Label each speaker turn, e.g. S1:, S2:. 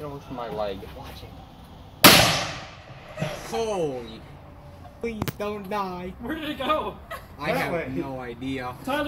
S1: It looks for my leg. Watch it.
S2: Holy. Please don't die.
S3: Where did it go?
S2: I
S4: That
S2: have
S4: way.
S2: no idea.
S3: Tyler.